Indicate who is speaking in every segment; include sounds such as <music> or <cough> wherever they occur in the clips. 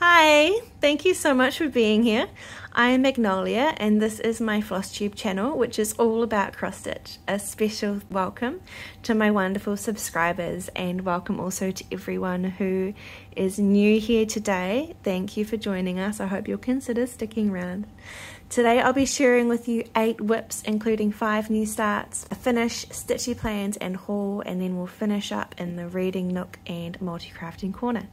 Speaker 1: Hi, thank you so much for being here. I am Magnolia and this is my Floss Tube channel which is all about cross stitch. A special welcome to my wonderful subscribers and welcome also to everyone who is new here today. Thank you for joining us. I hope you'll consider sticking around. Today I'll be sharing with you 8 WIPs including 5 new starts, a finish, stitchy plans and haul and then we'll finish up in the reading nook and multi-crafting corner.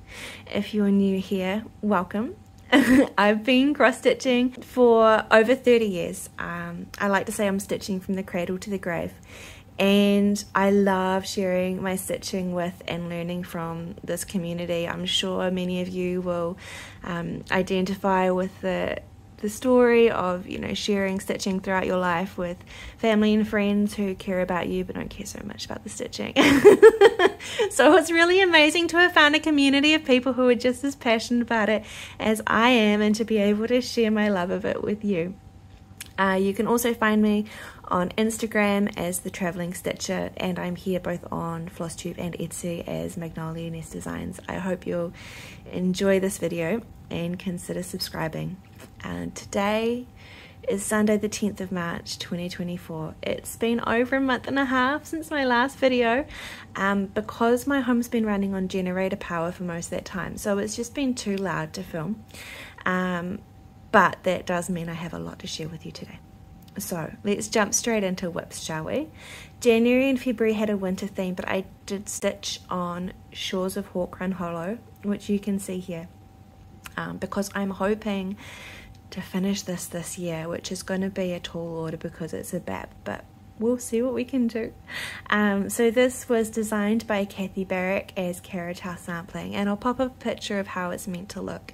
Speaker 1: If you're new here, welcome. <laughs> I've been cross stitching for over 30 years. Um, I like to say I'm stitching from the cradle to the grave and I love sharing my stitching with and learning from this community. I'm sure many of you will um, identify with the the story of you know sharing stitching throughout your life with family and friends who care about you but don't care so much about the stitching. <laughs> So it's really amazing to have found a community of people who are just as passionate about it as i am and to be able to share my love of it with you. Uh, you can also find me on Instagram as the Traveling Stitcher, and I'm here both on FlossTube and Etsy as Magnolia Nest Designs. I hope you'll enjoy this video and consider subscribing. And today is Sunday, the 10th of March 2024. It's been over a month and a half since my last video um, because my home's been running on generator power for most of that time, so it's just been too loud to film. Um, but that does mean I have a lot to share with you today. So let's jump straight into WIPs, shall we? January and February had a winter theme, but I did stitch on Shores of Hawk Run Hollow, which you can see here, um, because I'm hoping to finish this this year, which is going to be a tall order because it's a BAP, but we'll see what we can do. Um, so this was designed by Kathy Barrick as Carriage House Sampling and I'll pop a picture of how it's meant to look.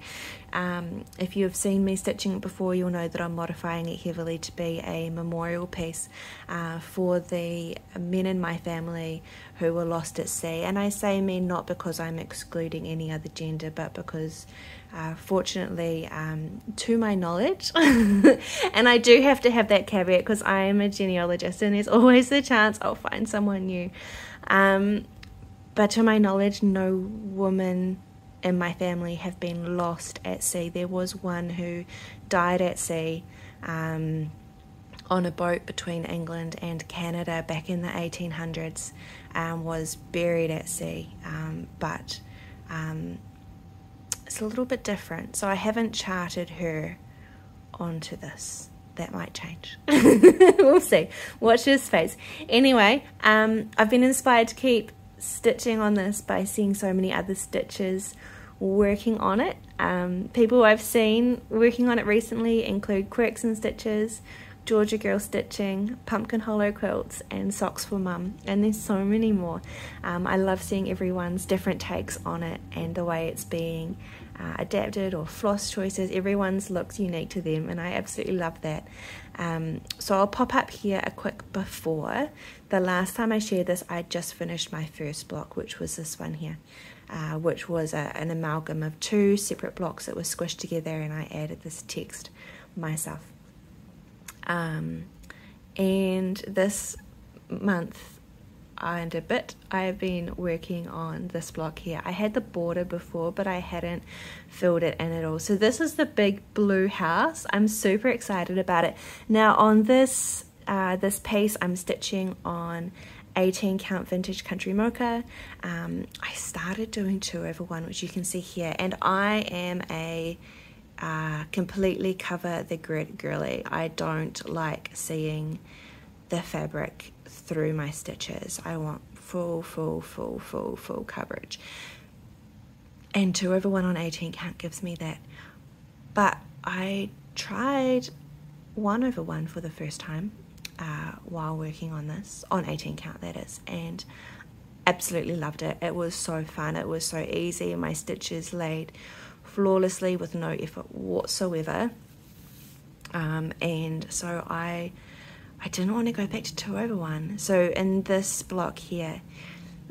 Speaker 1: Um, if you have seen me stitching it before you'll know that I'm modifying it heavily to be a memorial piece uh, for the men in my family who were lost at sea and I say men not because I'm excluding any other gender but because uh, fortunately, um, to my knowledge, <laughs> and I do have to have that caveat because I am a genealogist and there's <laughs> always the chance I'll find someone new. Um, but to my knowledge, no woman in my family have been lost at sea. There was one who died at sea um, on a boat between England and Canada back in the 1800s, and was buried at sea, um, but um, it's a little bit different. So I haven't charted her onto this. That might change. <laughs> we'll see. Watch this face. Anyway, um, I've been inspired to keep stitching on this by seeing so many other stitches working on it. Um, people I've seen working on it recently include Quirks and Stitches, Georgia Girl Stitching, Pumpkin Hollow Quilts, and Socks for Mum. And there's so many more. Um, I love seeing everyone's different takes on it and the way it's being uh, adapted or floss choices. Everyone's looks unique to them, and I absolutely love that. Um, so I'll pop up here a quick before. The last time I shared this, I just finished my first block, which was this one here. Uh, which was a, an amalgam of two separate blocks that were squished together and I added this text myself. Um, and this month and a bit I have been working on this block here. I had the border before but I hadn't filled it in at all. So this is the big blue house. I'm super excited about it. Now on this uh, this piece I'm stitching on 18 count vintage country mocha. Um, I started doing two over one which you can see here and I am a uh, completely cover the grid girly. I don't like seeing the fabric through my stitches. I want full, full, full, full, full coverage. And 2 over 1 on 18 count gives me that. But I tried 1 over 1 for the first time uh, while working on this, on 18 count that is, and absolutely loved it. It was so fun, it was so easy, my stitches laid flawlessly with no effort whatsoever. Um, and so I I didn't want to go back to two over one. So in this block here,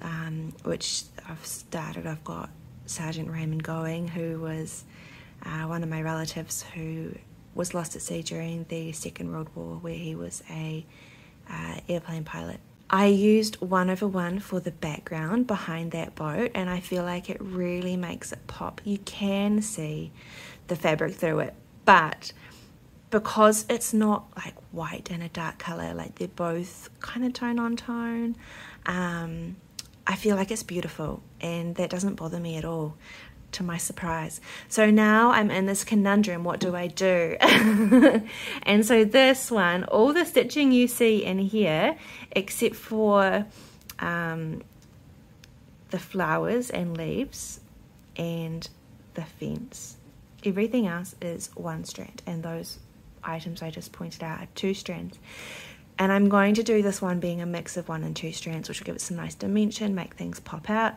Speaker 1: um, which I've started, I've got Sergeant Raymond Going, who was uh, one of my relatives who was lost at sea during the Second World War, where he was a uh, airplane pilot. I used one over one for the background behind that boat, and I feel like it really makes it pop. You can see the fabric through it, but because it's not like white and a dark color, like they're both kind of tone on tone, um, I feel like it's beautiful, and that doesn't bother me at all to my surprise. So now I'm in this conundrum what do I do? <laughs> and so this one, all the stitching you see in here, except for um, the flowers and leaves and the fence, everything else is one strand, and those items I just pointed out are two strands. And I'm going to do this one being a mix of one and two strands, which will give it some nice dimension, make things pop out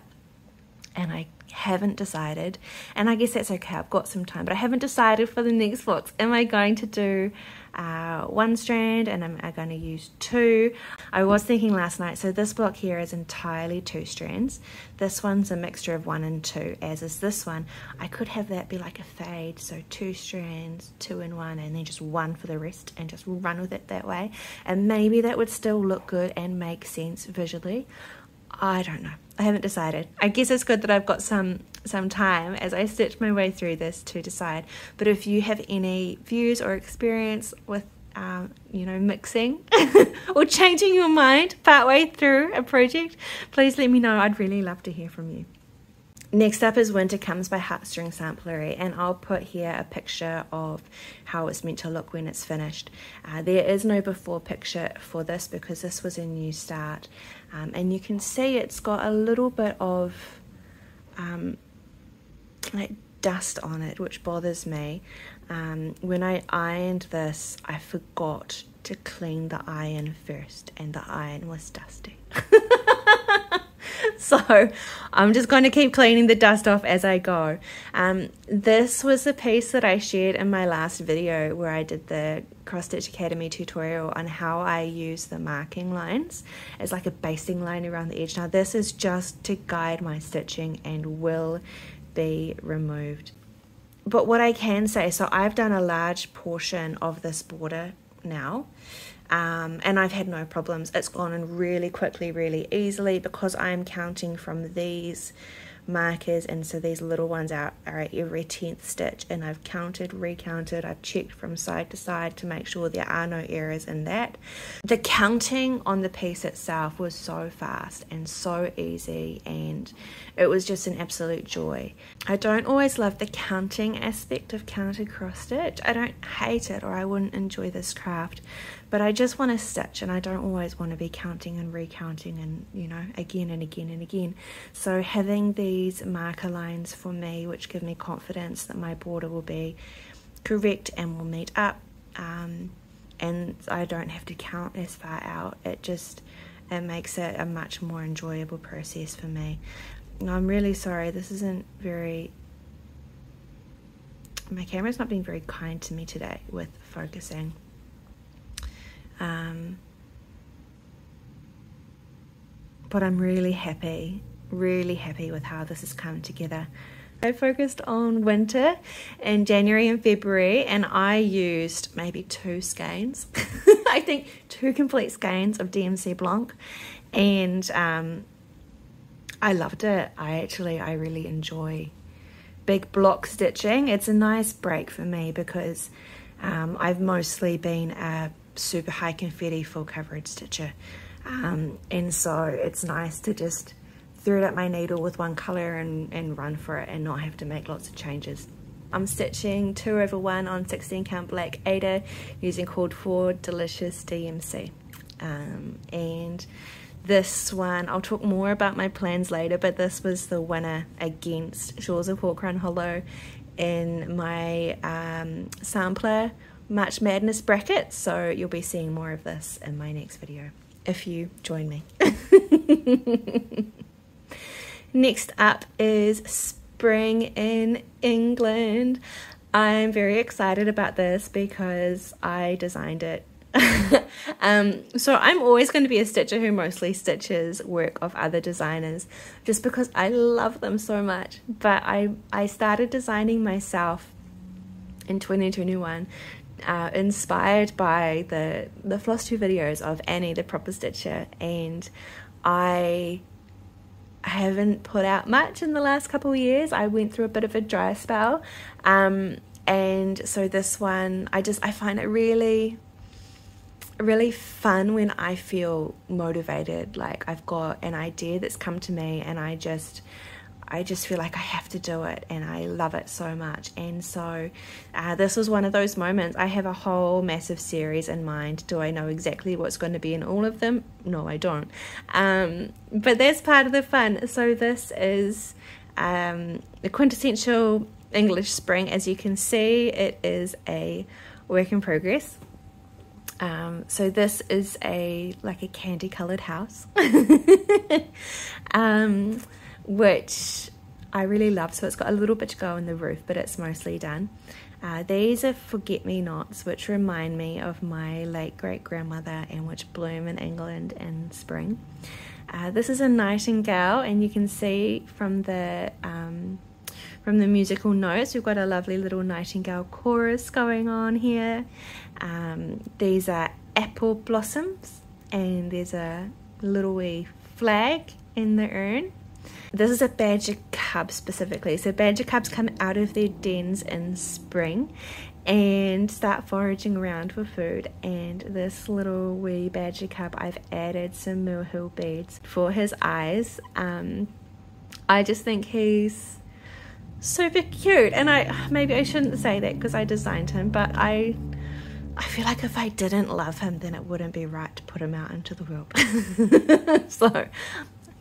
Speaker 1: and I haven't decided, and I guess that's okay, I've got some time, but I haven't decided for the next blocks. Am I going to do uh, one strand and I'm going to use two? I was thinking last night, so this block here is entirely two strands. This one's a mixture of one and two, as is this one. I could have that be like a fade, so two strands, two and one, and then just one for the rest, and just run with it that way. And maybe that would still look good and make sense visually. I don't know. I haven't decided. I guess it's good that I've got some some time as I stitch my way through this to decide. But if you have any views or experience with um, you know, mixing <laughs> or changing your mind partway through a project, please let me know. I'd really love to hear from you. Next up is Winter Comes by Heartstring Samplery, and I'll put here a picture of how it's meant to look when it's finished. Uh, there is no before picture for this because this was a new start, um, and you can see it's got a little bit of um, like dust on it, which bothers me. Um, when I ironed this, I forgot to clean the iron first, and the iron was dusty. <laughs> <laughs> so I'm just going to keep cleaning the dust off as I go. Um, this was the piece that I shared in my last video where I did the Cross Stitch Academy tutorial on how I use the marking lines as like a basting line around the edge. Now this is just to guide my stitching and will be removed. But what I can say, so I've done a large portion of this border now um, and I've had no problems. It's gone in really quickly, really easily because I'm counting from these markers and so these little ones are, are at every 10th stitch. And I've counted recounted. I've checked from side to side to make sure there are no errors in that. The counting on the piece itself was so fast and so easy and it was just an absolute joy. I don't always love the counting aspect of counted cross stitch. I don't hate it or I wouldn't enjoy this craft but I just want to stitch and I don't always want to be counting and recounting and you know again and again and again. So having these marker lines for me which give me confidence that my border will be correct and will meet up um, and I don't have to count as far out it just it makes it a much more enjoyable process for me. I'm really sorry this isn't very my camera's not being very kind to me today with focusing um, but I'm really happy, really happy with how this has come together. I focused on winter in January and February, and I used maybe two skeins. <laughs> I think two complete skeins of DMC Blanc, and um, I loved it. I actually, I really enjoy big block stitching. It's a nice break for me because um, I've mostly been a super high confetti full coverage stitcher. Um, and so it's nice to just thread up my needle with one color and, and run for it and not have to make lots of changes. I'm stitching 2 over 1 on 16 count black Aida using called for Delicious DMC. Um, and this one, I'll talk more about my plans later, but this was the winner against Shores of Hawk Run Hollow in my um, sampler March Madness bracket, so you'll be seeing more of this in my next video if you join me. <laughs> Next up is spring in England. I'm very excited about this because I designed it. <laughs> um, so I'm always going to be a stitcher who mostly stitches work of other designers just because I love them so much. But I, I started designing myself in 2021 uh, inspired by the the FlossTube videos of Annie the proper stitcher and I haven't put out much in the last couple of years. I went through a bit of a dry spell. Um, and so this one I just I find it really really fun when I feel motivated like I've got an idea that's come to me and I just I just feel like I have to do it and I love it so much. And so uh, this was one of those moments. I have a whole massive series in mind. Do I know exactly what's going to be in all of them? No, I don't. Um, but that's part of the fun. So this is um, the quintessential English spring. As you can see, it is a work in progress. Um, so this is a like a candy colored house. <laughs> um, which I really love. So it's got a little bit to go in the roof, but it's mostly done. Uh, these are forget me nots, which remind me of my late great grandmother and which bloom in England in spring. Uh, this is a nightingale, and you can see from the um, from the musical notes, we've got a lovely little nightingale chorus going on here. Um, these are apple blossoms, and there's a little wee flag in the urn. This is a badger cub specifically. So badger cubs come out of their dens in spring and start foraging around for food. And this little wee badger cub I've added some Mill Hill beads for his eyes. Um, I just think he's super cute. And I maybe I shouldn't say that because I designed him but I I feel like if I didn't love him then it wouldn't be right to put him out into the world. <laughs> So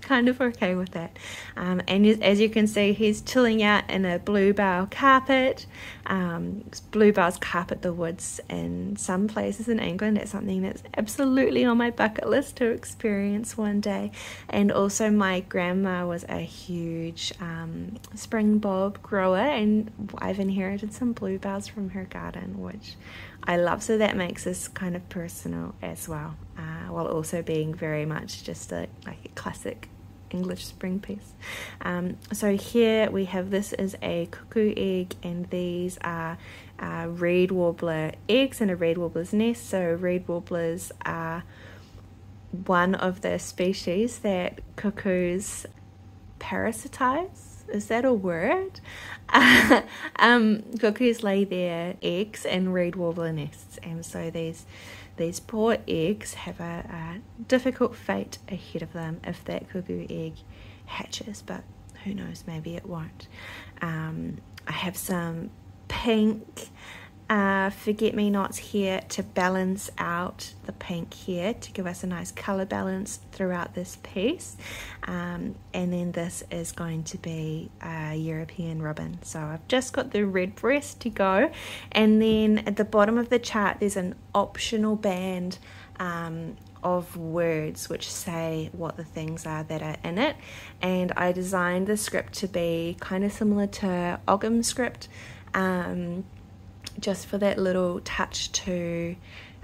Speaker 1: kind of okay with that. Um, and as you can see, he's chilling out in a bluebell carpet. Um, bluebells carpet the woods in some places in England. It's something that's absolutely on my bucket list to experience one day. And also, my grandma was a huge um, spring bulb grower, and I've inherited some bluebells from her garden, which I love. So that makes this kind of personal as well, uh, while also being very much just a like a classic English spring piece. Um, so here we have this is a cuckoo egg and these are uh, reed warbler eggs in a reed warbler's nest. So reed warblers are one of the species that cuckoos parasitize. Is that a word? <laughs> um, cuckoos lay their eggs in reed warbler nests, and so these these poor eggs have a, a difficult fate ahead of them if that cuckoo egg hatches, but who knows, maybe it won't. Um, I have some pink uh, forget me nots here to balance out the pink here to give us a nice color balance throughout this piece. Um, and then this is going to be a European robin. So I've just got the red breast to go. And then at the bottom of the chart there's an optional band um, of words which say what the things are that are in it. And I designed the script to be kind of similar to Ogham script. Um, just for that little touch to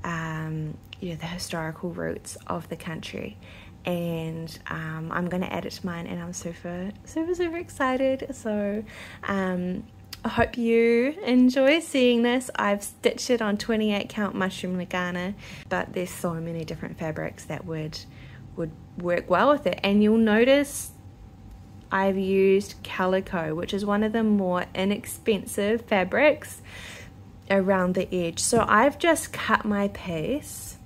Speaker 1: um, you know the historical roots of the country. And um, I'm going to add it to mine and I'm super super super excited. So um, I hope you enjoy seeing this. I've stitched it on 28 count mushroom Lugana but there's so many different fabrics that would would work well with it. And you'll notice I've used calico which is one of the more inexpensive fabrics around the edge. So I've just cut my piece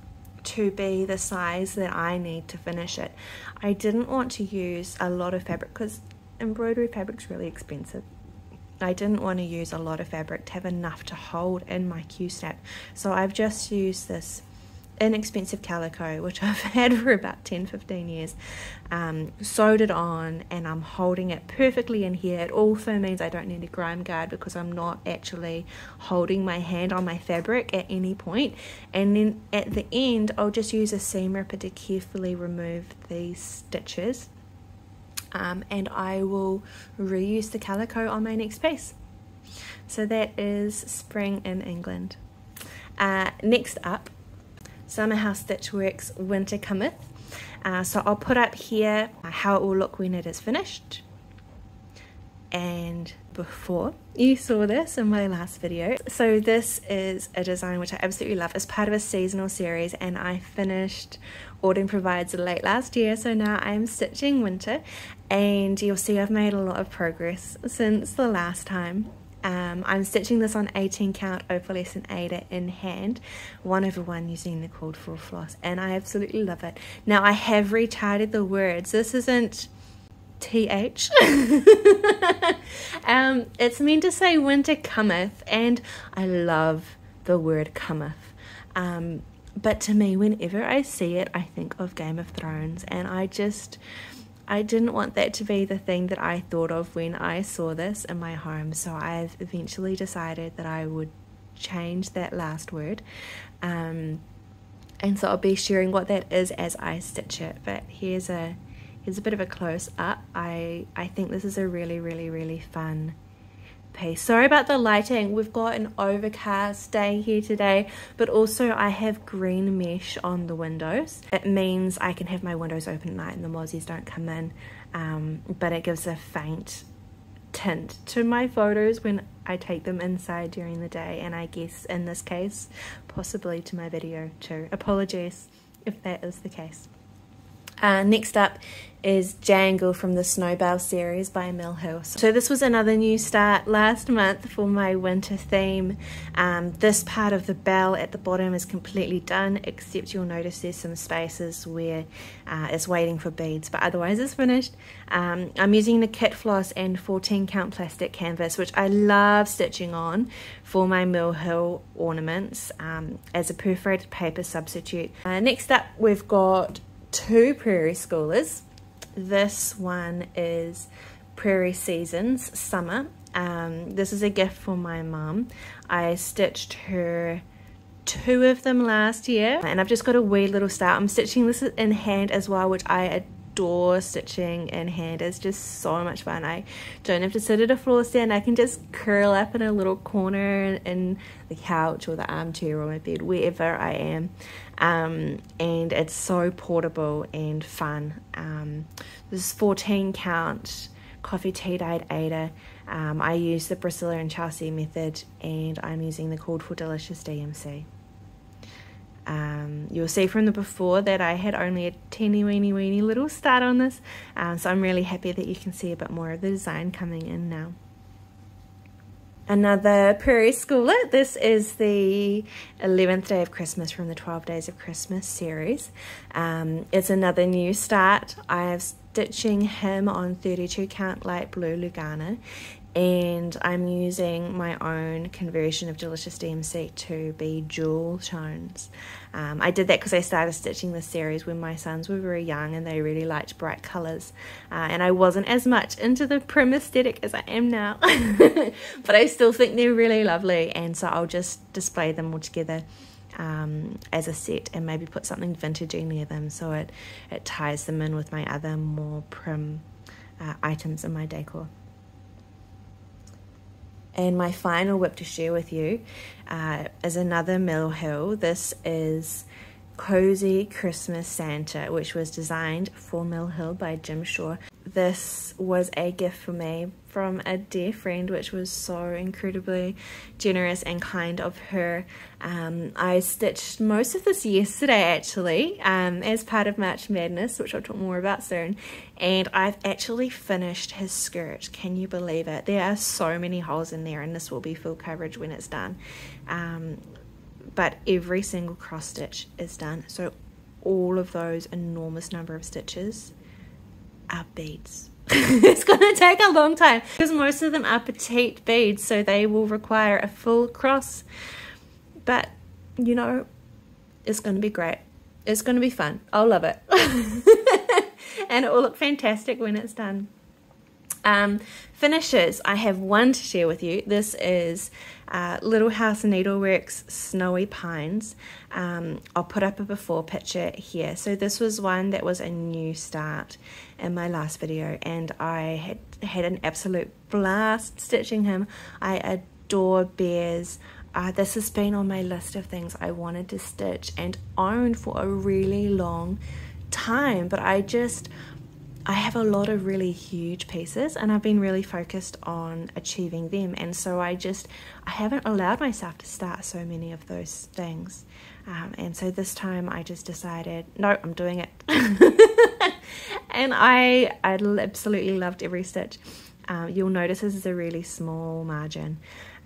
Speaker 1: to be the size that I need to finish it. I didn't want to use a lot of fabric because embroidery fabric's really expensive. I didn't want to use a lot of fabric to have enough to hold in my Q-snap. So I've just used this inexpensive calico, which <laughs> I've had for about 10 15 years, um, sewed it on, and I'm holding it perfectly in here. It also means I don't need a grime guard because I'm not actually holding my hand on my fabric at any point. And then at the end, I'll just use a seam ripper to carefully remove these stitches. Um, and I will reuse the calico on my next piece. So that is spring in England. Uh, next up Summer House Stitchworks Winter Cometh. Uh, so I'll put up here how it will look when it is finished. and before you saw this in my last video. So this is a design which I absolutely love as part of a seasonal series and I finished Autumn Provides late last year so now I'm stitching winter and you'll see I've made a lot of progress since the last time. Um, I'm stitching this on 18 count opalescent Aida in hand, one over one using the cold full floss, and I absolutely love it. Now I have retarded the words. This isn't th. <laughs> um, it's meant to say winter cometh, and I love the word cometh. Um, but to me, whenever I see it, I think of Game of Thrones, and I just. I didn't want that to be the thing that I thought of when I saw this in my home, so I've eventually decided that I would change that last word. Um, and so I'll be sharing what that is as I stitch it. But here's a Here's a bit of a close up. I, I think this is a really, really, really fun piece. Sorry about the lighting. We've got an overcast day here today, but also I have green mesh on the windows. It means I can have my windows open at night and the mozzies don't come in, um, but it gives a faint tint to my photos when I take them inside during the day and I guess in this case possibly to my video too. Apologies if that is the case. Uh, next up is Jangle from the Snowbell series by Mill Hill. So this was another new start last month for my winter theme. Um, this part of the bell at the bottom is completely done except you'll notice there's some spaces where uh, it's waiting for beads but otherwise it's finished. Um, I'm using the kit floss and 14 count plastic canvas which I love stitching on for my Mill Hill ornaments um, as a perforated paper substitute. Uh, next up we've got two Prairie Schoolers. This one is Prairie Seasons Summer. Um, this is a gift for my mum. I stitched her two of them last year and I've just got a wee little start. I'm stitching this in hand as well which I adore stitching in hand. It's just so much fun. I don't have to sit at a floor stand. I can just curl up in a little corner in the couch or the armchair or my bed, wherever I am. Um, and it's so portable and fun. Um, this is 14 count coffee tea dyed Aida. Um, I use the Priscilla and Chelsea method and I'm using the Called for Delicious DMC. Um, you'll see from the before that I had only a teeny weeny weeny little start on this, um, so I'm really happy that you can see a bit more of the design coming in now. Another Prairie Schooler. This is the 11th day of Christmas from the 12 Days of Christmas series. Um, it's another new start. I have stitching him on 32 count light blue Lugana and I'm using my own conversion of Delicious DMC to be jewel tones. Um, I did that because I started stitching this series when my sons were very young and they really liked bright colours. Uh, and I wasn't as much into the prim aesthetic as I am now, <laughs> but I still think they're really lovely, and so I'll just display them all together. Um, as a set and maybe put something vintagey near them so it, it ties them in with my other more prim uh, items in my decor. And my final WIP to share with you uh, is another Mill Hill. This is Cozy Christmas Santa, which was designed for Mill Hill by Jim Shore. This was a gift for me from a dear friend, which was so incredibly generous and kind of her. Um, I stitched most of this yesterday actually um, as part of March Madness, which I'll talk more about soon. And I've actually finished his skirt. Can you believe it? There are so many holes in there, and this will be full coverage when it's done. Um, but every single cross stitch is done. So all of those enormous number of stitches are beads. <laughs> it's going to take a long time because most of them are petite beads, so they will require a full cross. But, you know, it's going to be great. It's going to be fun. I'll love it. <laughs> <laughs> and it will look fantastic when it's done. Um, finishes, I have one to share with you. This is uh, Little House Needleworks Snowy Pines. Um, I'll put up a before picture here. So this was one that was a new start in my last video and I had had an absolute blast stitching him. I adore bears. Uh, this has been on my list of things I wanted to stitch and own for a really long time but I just I have a lot of really huge pieces and I've been really focused on achieving them. And so I just, I haven't allowed myself to start so many of those things. Um, and so this time I just decided, no, I'm doing it. <laughs> and I, I absolutely loved every stitch. Um, you'll notice this is a really small margin.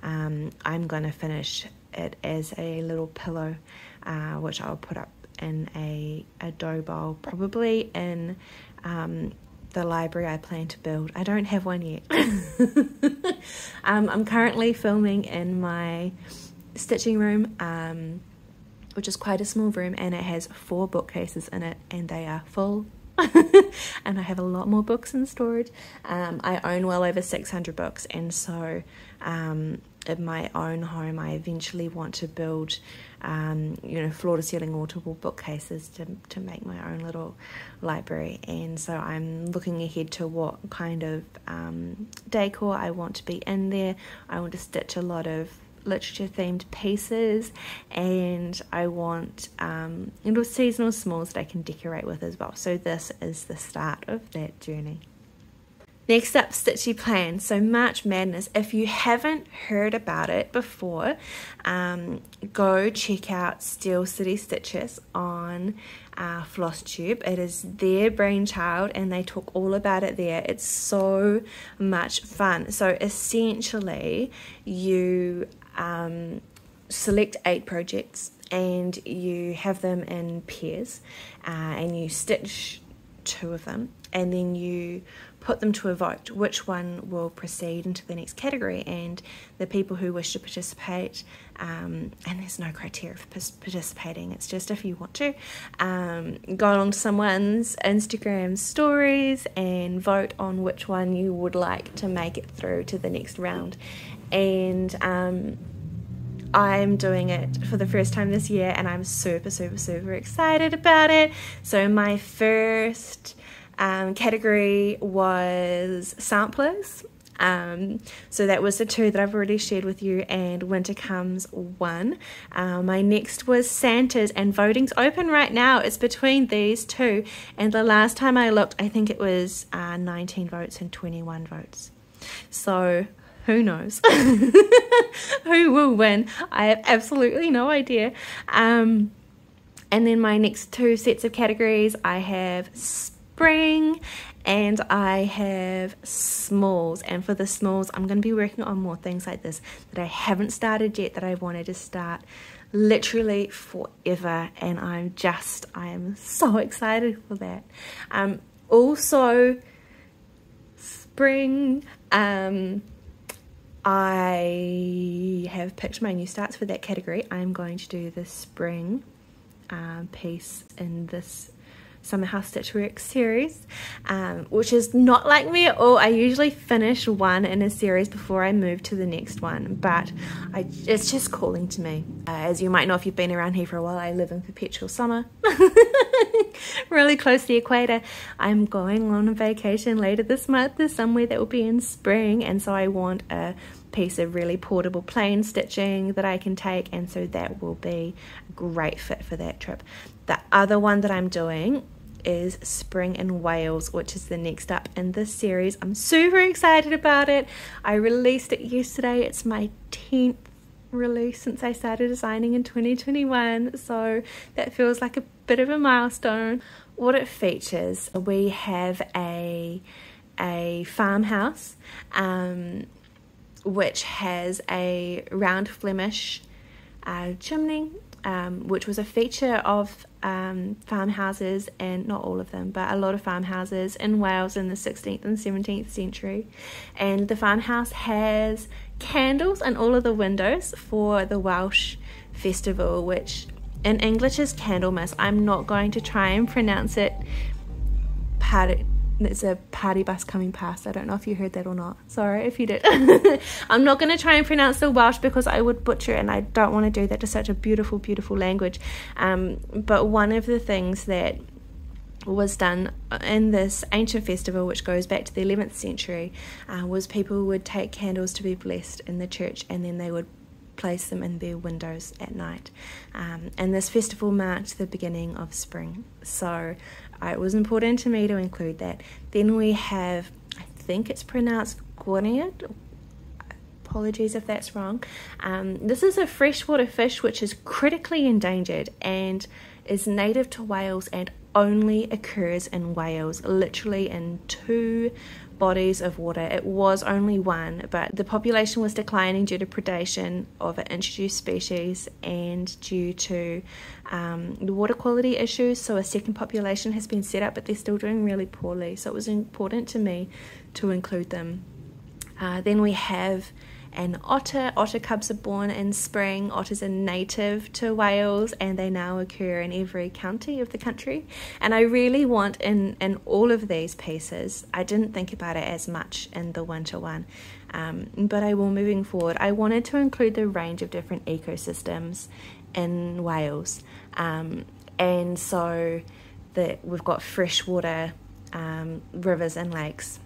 Speaker 1: Um, I'm going to finish it as a little pillow, uh, which I'll put up in a, a dough bowl, probably in um, the library I plan to build. I don't have one yet. <laughs> um, I'm currently filming in my stitching room, um, which is quite a small room, and it has four bookcases in it, and they are full. <laughs> and I have a lot more books in storage. Um, I own well over 600 books, and so um, in my own home, I eventually want to build, um, you know, floor to ceiling audible bookcases to, to make my own little library. And so I'm looking ahead to what kind of um, decor I want to be in there. I want to stitch a lot of literature themed pieces and I want um, little seasonal smalls that I can decorate with as well. So this is the start of that journey. Next up, Stitchy Plan. So, March Madness. If you haven't heard about it before, um, go check out Steel City Stitchers on uh, FlossTube. It is their brainchild and they talk all about it there. It's so much fun. So, essentially, you um, select eight projects and you have them in pairs uh, and you stitch two of them and then you put them to a vote which one will proceed into the next category and the people who wish to participate um, and there's no criteria for participating it's just if you want to um, go along to someone's instagram stories and vote on which one you would like to make it through to the next round. And um, I'm doing it for the first time this year and I'm super, super, super excited about it. So, my first um, category was samplers. Um, so that was the two that I've already shared with you, and Winter Comes one. Uh, my next was Santa's, and voting's open right now. It's between these two, and the last time I looked, I think it was uh, 19 votes and 21 votes. So who knows <laughs> who will win? I have absolutely no idea. Um, and then my next two sets of categories, I have spring and I have smalls. And for the smalls, I'm going to be working on more things like this that I haven't started yet that I wanted to start literally forever. And I'm just, I am so excited for that. Um, also, spring. Um, I have picked my new starts for that category. I'm going to do the spring um, piece in this Summer House Stitchwork series, um, which is not like me at all. I usually finish one in a series before I move to the next one, but I, it's just calling to me. Uh, as you might know if you've been around here for a while, I live in perpetual summer, <laughs> really close to the equator. I'm going on a vacation later this month to somewhere that will be in spring, and so I want a piece of really portable plain stitching that I can take, and so that will be a great fit for that trip. The other one that I'm doing is Spring in Wales, which is the next up in this series. I'm super excited about it. I released it yesterday. It's my 10th release since I started designing in 2021, so that feels like a bit of a milestone. What it features, we have a a farmhouse um, which has a round Flemish uh, chimney um, which was a feature of um, farmhouses, and not all of them, but a lot of farmhouses in Wales in the 16th and 17th century. And the farmhouse has candles in all of the windows for the Welsh festival, which in English is Candlemas. I'm not going to try and pronounce it. There's a party bus coming past. I don't know if you heard that or not. Sorry if you did. <laughs> I'm not going to try and pronounce the Welsh because I would butcher it and I don't want to do that to such a beautiful, beautiful language. Um, but one of the things that was done in this ancient festival, which goes back to the 11th century, uh, was people would take candles to be blessed in the church and then they would place them in their windows at night. Um, and this festival marked the beginning of spring, so it was important to me to include that. Then we have, I think it's pronounced gwyniad. Apologies if that's wrong. Um, this is a freshwater fish which is critically endangered and is native to Wales and only occurs in Wales, literally in two bodies of water. It was only one, but the population was declining due to predation of an introduced species and due to um, the water quality issues. So a second population has been set up, but they're still doing really poorly. So it was important to me to include them. Uh, then we have an otter. Otter cubs are born in spring. Otters are native to Wales and they now occur in every county of the country. And I really want in, in all of these pieces, I didn't think about it as much in the winter one, um, but I will moving forward. I wanted to include the range of different ecosystems in Wales. Um, and so that we've got freshwater um, rivers and lakes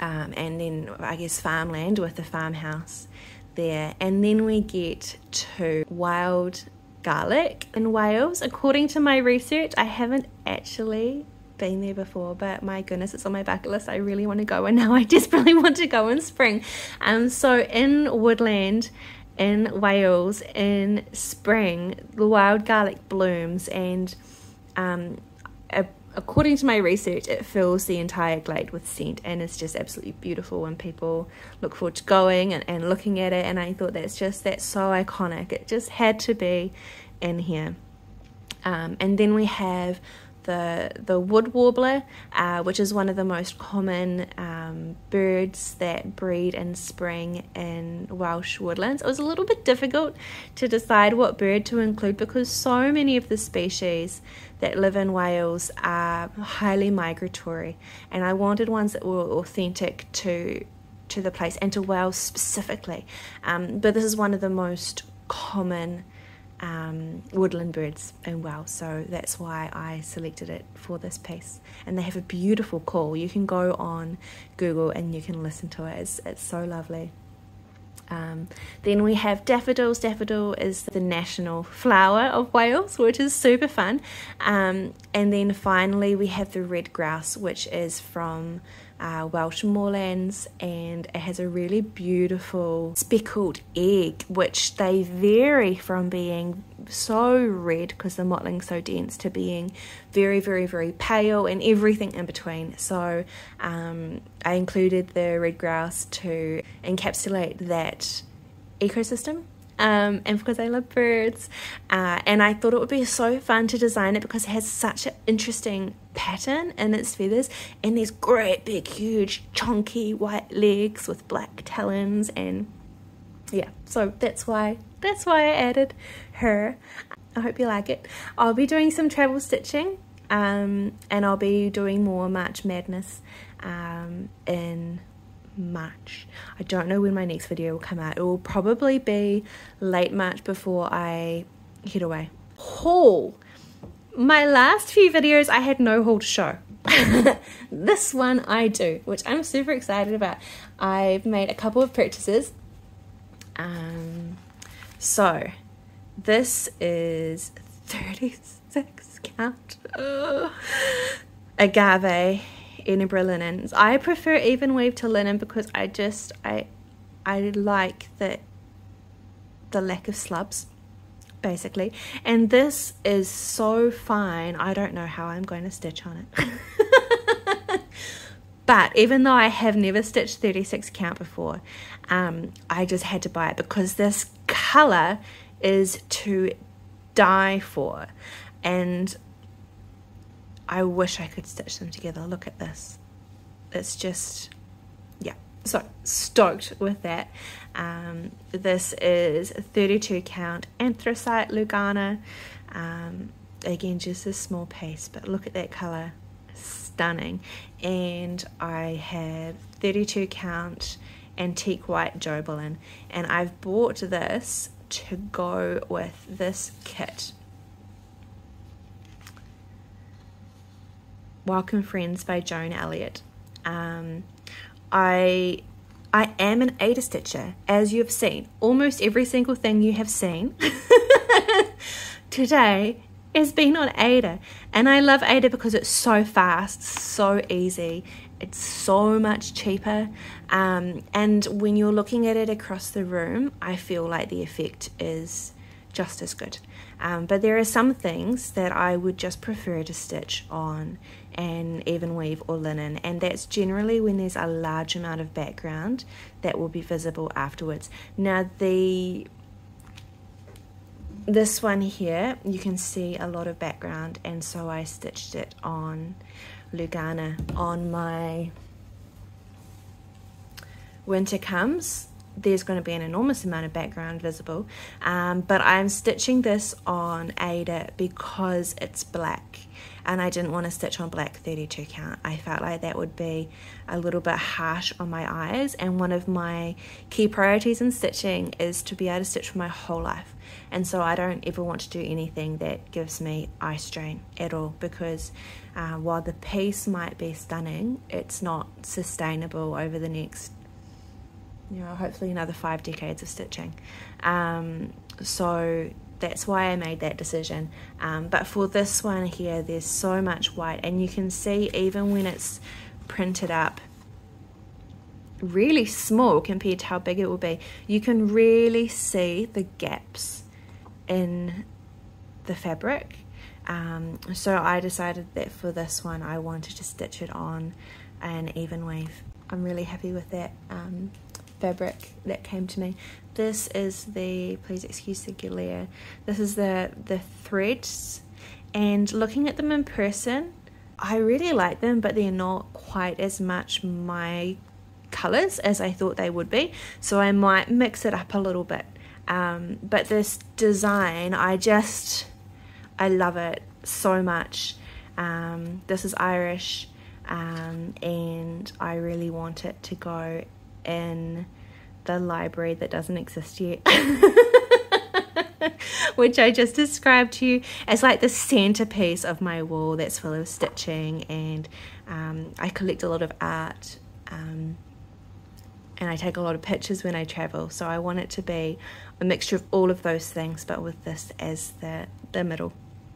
Speaker 1: um, and then I guess farmland with the farmhouse there. And then we get to wild garlic in Wales. According to my research, I haven't actually been there before, but my goodness, it's on my bucket list. I really want to go, and now I desperately <laughs> want to go in spring. Um, so in woodland in Wales in spring, the wild garlic blooms, and um, a according to my research, it fills the entire glade with scent and it's just absolutely beautiful when people look forward to going and, and looking at it. And I thought that's just, that's so iconic. It just had to be in here. Um, and then we have the the wood warbler, uh, which is one of the most common um, birds that breed in spring in Welsh woodlands. It was a little bit difficult to decide what bird to include because so many of the species that live in Wales are highly migratory, and I wanted ones that were authentic to to the place and to Wales specifically. Um, but this is one of the most common um, woodland birds in Wales, so that's why I selected it for this piece. And they have a beautiful call. You can go on Google and you can listen to it. It's, it's so lovely. Um, then we have daffodils. Daffodil is the national flower of Wales, which is super fun. Um, and then finally, we have the red grouse, which is from uh, Welsh moorlands, and it has a really beautiful speckled egg, which they vary from being so red because the mottling's so dense to being very, very, very pale and everything in between. So um, I included the red grouse to encapsulate that ecosystem um, and because I love birds. Uh, and I thought it would be so fun to design it because it has such an interesting pattern in its feathers and these great big huge chunky white legs with black talons and yeah so that's why that's why I added her I hope you like it I'll be doing some travel stitching um, and I'll be doing more March Madness um, in March. I don't know when my next video will come out. It will probably be late March before I head away. Haul! My last few videos I had no haul to show. <laughs> this one I do, which I'm super excited about. I've made a couple of purchases. Um, so, this is 36 count. Uh, agave Edinburgh linens. I prefer even weave to linen because I just I I like the the lack of slubs basically. And this is so fine. I don't know how I'm going to stitch on it. <laughs> but even though I have never stitched 36 count before, um, I just had to buy it because this color is to die for. And I wish I could stitch them together. Look at this. It's just, yeah. So stoked with that. Um, this is 32 count anthracite Lugana. Um, again, just a small piece, but look at that color. Stunning. And I have 32 count antique white Jobelan. And I've bought this to go with this kit Welcome Friends by Joan Elliott. Um, I I am an Aida stitcher, as you've seen. Almost every single thing you have seen <laughs> today has been on Aida. And I love Aida because it's so fast, so easy, it's so much cheaper. Um, and when you're looking at it across the room, I feel like the effect is just as good. Um, but there are some things that I would just prefer to stitch on an even weave or linen, and that's generally when there's a large amount of background that will be visible afterwards. Now, the this one here, you can see a lot of background, and so I stitched it on Lugana on my Winter Comes. There's going to be an enormous amount of background visible um, but I'm stitching this on Aida because it's black and I didn't want to stitch on black 32 count. I felt like that would be a little bit harsh on my eyes. And one of my key priorities in stitching is to be able to stitch for my whole life. And so I don't ever want to do anything that gives me eye strain at all because uh, while the piece might be stunning it's not sustainable over the next you know, hopefully another five decades of stitching. Um, so that's why I made that decision. Um, but for this one here, there's so much white, and you can see even when it's printed up really small compared to how big it will be, you can really see the gaps in the fabric. Um, so I decided that for this one, I wanted to stitch it on an even weave. I'm really happy with that. Um, fabric that came to me. This is the, please excuse the glare, this is the, the threads. And looking at them in person, I really like them but they're not quite as much my colours as I thought they would be. So I might mix it up a little bit. Um, but this design I just I love it so much. Um, this is Irish um, and I really want it to go in the library that doesn't exist yet. <laughs> Which I just described to you as like the centerpiece of my wall that's full of stitching, and um, I collect a lot of art. Um, and I take a lot of pictures when I travel, so I want it to be a mixture of all of those things, but with this as the, the middle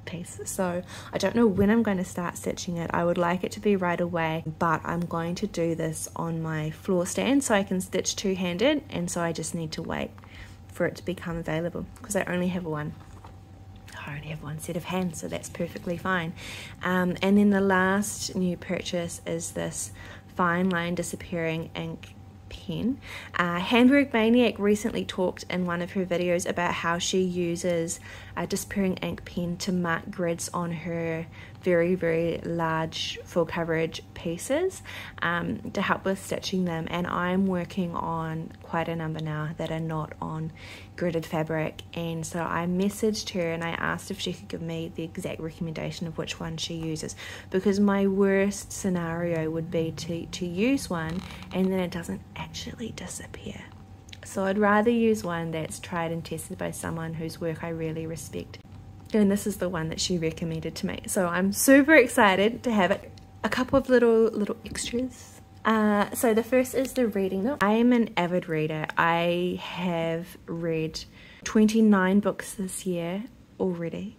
Speaker 1: piece. So I don't know when I'm going to start stitching it. I would like it to be right away, but I'm going to do this on my floor stand so I can stitch two-handed, and so I just need to wait for it to become available because I only have one. I only have one set of hands, so that's perfectly fine. Um, and then the last new purchase is this fine line disappearing ink pen. Uh, Handwork Maniac recently talked in one of her videos about how she uses a disappearing ink pen to mark grids on her very, very large full coverage pieces um, to help with stitching them. And I'm working on quite a number now that are not on gridded fabric. And so I messaged her and I asked if she could give me the exact recommendation of which one she uses because my worst scenario would be to, to use one and then it doesn't actually disappear. So I'd rather use one that's tried and tested by someone whose work I really respect and this is the one that she recommended to me. So I'm super excited to have it. A couple of little little extras. Uh, so the first is the reading nook. I am an avid reader. I have read 29 books this year already.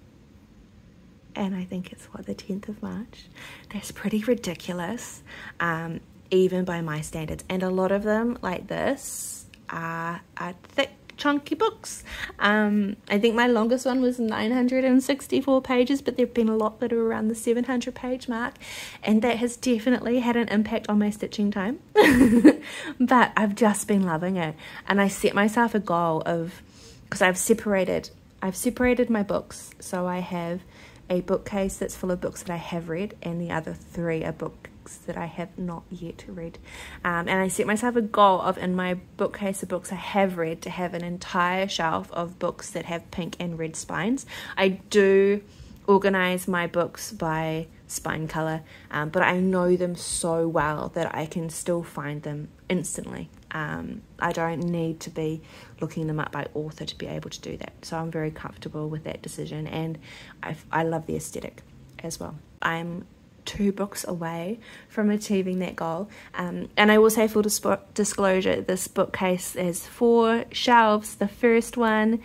Speaker 1: And I think it's what, the 10th of March? That's pretty ridiculous, um, even by my standards. And a lot of them, like this, are, are thick chunky books. Um, I think my longest one was 964 pages, but there have been a lot that are around the 700 page mark, and that has definitely had an impact on my stitching time. <laughs> but I've just been loving it, and I set myself a goal of because I've separated I've separated my books, so I have a bookcase that's full of books that I have read, and the other three are books books that I have not yet read. Um, and I set myself a goal of in my bookcase of books I have read to have an entire shelf of books that have pink and red spines. I do organize my books by spine color, um, but I know them so well that I can still find them instantly. Um, I don't need to be looking them up by author to be able to do that. So I'm very comfortable with that decision, and I, I love the aesthetic as well. I'm two books away from achieving that goal. Um, and I will say, full disclosure, this bookcase has four shelves. The first one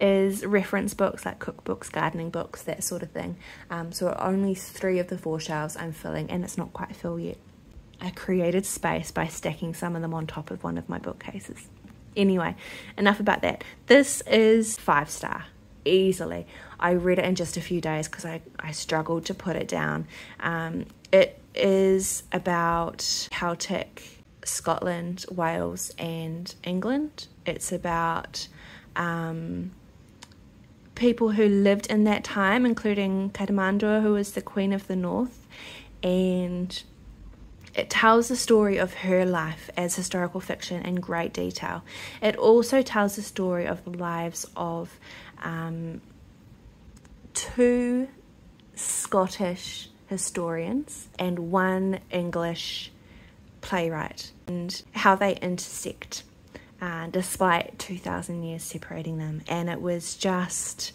Speaker 1: is reference books like cookbooks, gardening books, that sort of thing. Um, so only three of the four shelves I'm filling, and it's not quite full yet. I created space by stacking some of them on top of one of my bookcases. Anyway, enough about that. This is five star, easily. I read it in just a few days because I, I struggled to put it down. Um, it is about Celtic Scotland, Wales, and England. It's about um, people who lived in that time, including Cartimandua, who was the Queen of the North, and it tells the story of her life as historical fiction in great detail. It also tells the story of the lives of um, two Scottish historians and one English playwright and how they intersect uh, despite 2,000 years separating them. And it was just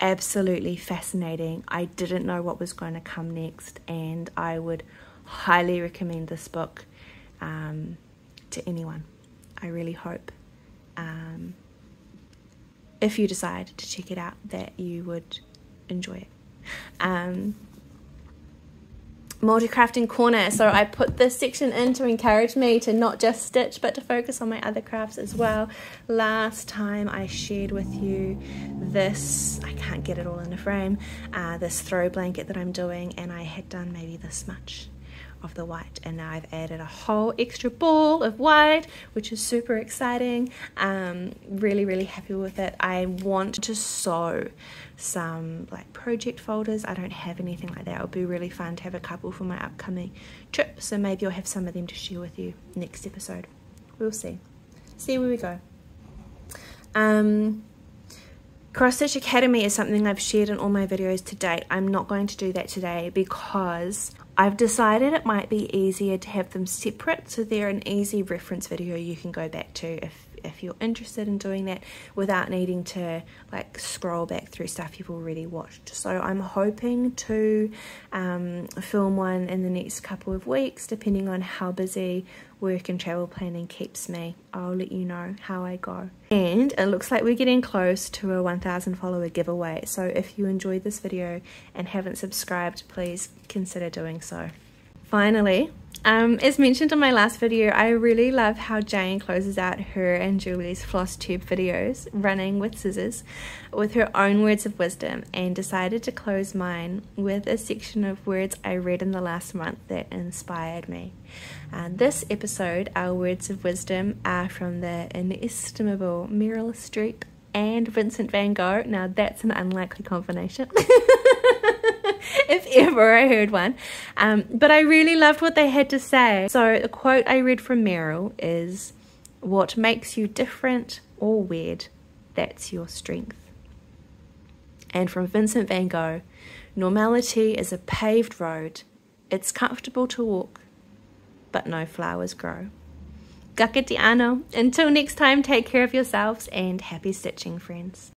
Speaker 1: absolutely fascinating. I didn't know what was going to come next, and I would highly recommend this book um, to anyone. I really hope, um, if you decide to check it out, that you would enjoy it. Um, multi-crafting corner. So I put this section in to encourage me to not just stitch but to focus on my other crafts as well. Last time I shared with you this I can't get it all in a frame uh, this throw blanket that I'm doing and I had done maybe this much of the white and now I've added a whole extra ball of white which is super exciting. Um, really really happy with it. I want to sew some like project folders. I don't have anything like that. It would be really fun to have a couple for my upcoming trip so maybe I'll have some of them to share with you next episode. We'll see. See where we go. Um, Cross Stitch Academy is something I've shared in all my videos to date. I'm not going to do that today because I've decided it might be easier to have them separate so they're an easy reference video you can go back to if if you're interested in doing that without needing to like scroll back through stuff you've already watched. So I'm hoping to um, film one in the next couple of weeks depending on how busy work and travel planning keeps me. I'll let you know how I go. And it looks like we're getting close to a 1000 follower giveaway. So if you enjoyed this video and haven't subscribed, please consider doing so. Finally, um, as mentioned in my last video, I really love how Jane closes out her and Julie's FlossTube videos, running with scissors, with her own words of wisdom, and decided to close mine with a section of words I read in the last month that inspired me. Uh, this episode, our words of wisdom are from the inestimable Meryl Streep and Vincent van Gogh. Now, that's an unlikely combination. <laughs> if ever I heard one. Um, but I really loved what they had to say. So the quote I read from Meryl is, what makes you different or weird, that's your strength. And from Vincent van Gogh, normality is a paved road. It's comfortable to walk, but no flowers grow. Ka kite anō. Until next time, take care of yourselves and happy stitching, friends.